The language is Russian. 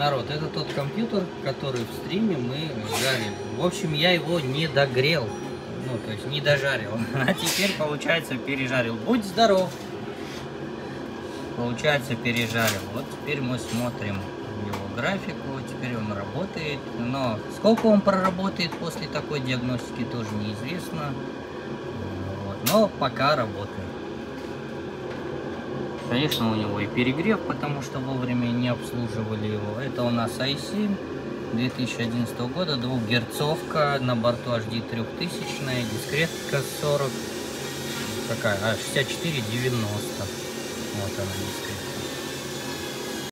народ, это тот компьютер, который в стриме мы жарили. В общем, я его не догрел, ну, то есть не дожарил. А теперь, получается, пережарил. Будь здоров! Получается, пережарил. Вот теперь мы смотрим его графику, теперь он работает. Но сколько он проработает после такой диагностики, тоже неизвестно. Вот. Но пока работает. Конечно, у него и перегрев, потому что вовремя не обслуживали его. Это у нас i7 2011 года, двухгерцовка, на борту HD 3000, дискретка 40, какая, а 6490. Вот она дискретка.